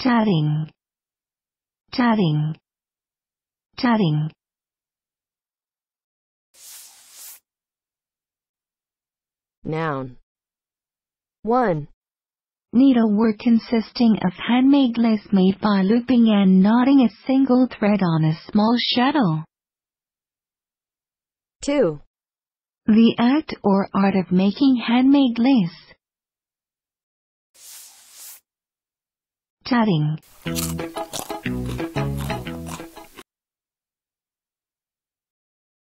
tatting, tatting, tatting. Noun. 1. Needlework consisting of handmade lace made by looping and knotting a single thread on a small shuttle. 2. The act or art of making handmade lace. Tatting.